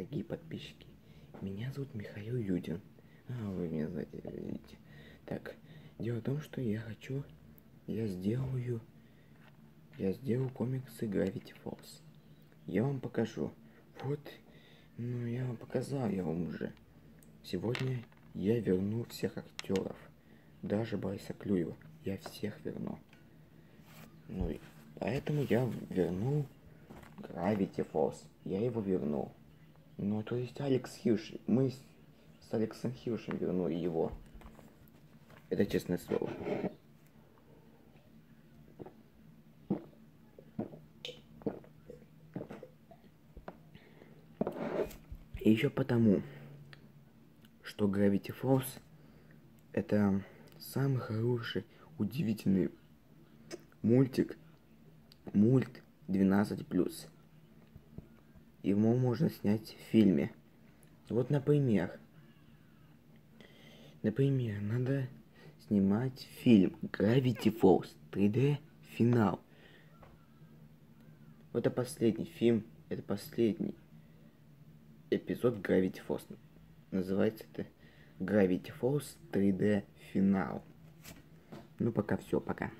Дорогие подписчики, меня зовут Михаил Юдин. А, вы меня знаете, видите. Так, дело в том, что я хочу, я сделаю, я сделаю комиксы Gravity Falls. Я вам покажу. Вот, ну я вам показал, я вам уже. Сегодня я верну всех актеров. Даже Бориса Клюева. Я всех верну. Ну поэтому я верну Gravity Falls. Я его вернул. Ну, то есть Алекс Хьюш, мы с, с Алексом Хьюшем вернули его. Это честное слово. И еще потому, что Gravity Falls это самый хороший, удивительный мультик, мульт 12+. Его можно снять в фильме. Вот, например, например, надо снимать фильм Gravity Falls 3D финал. Это последний фильм, это последний эпизод Gravity Falls. Называется это Gravity Falls 3D финал. Ну пока все, пока.